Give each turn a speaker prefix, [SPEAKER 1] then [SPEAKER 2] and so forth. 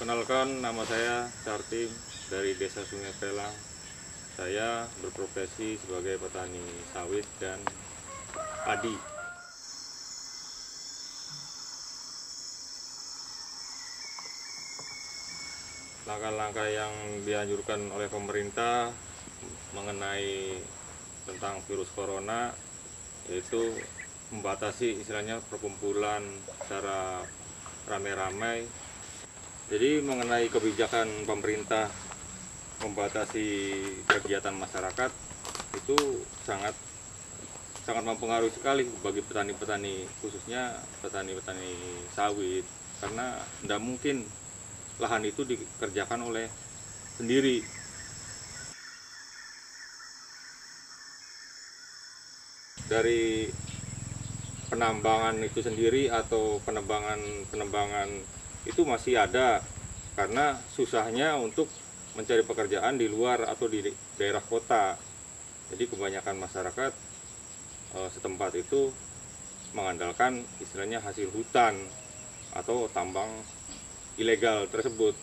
[SPEAKER 1] Kenalkan nama saya Sartim dari Desa Sungai Pelang. Saya berprofesi sebagai petani sawit dan padi. Langkah-langkah yang dianjurkan oleh pemerintah mengenai tentang virus corona yaitu membatasi istilahnya perkumpulan secara ramai-ramai jadi mengenai kebijakan pemerintah membatasi kegiatan masyarakat itu sangat sangat mempengaruhi sekali bagi petani-petani khususnya petani-petani sawit. Karena tidak mungkin lahan itu dikerjakan oleh sendiri. Dari penambangan itu sendiri atau penebangan penebangan itu masih ada karena susahnya untuk mencari pekerjaan di luar atau di daerah kota. Jadi kebanyakan masyarakat e, setempat itu mengandalkan istilahnya hasil hutan atau tambang ilegal tersebut.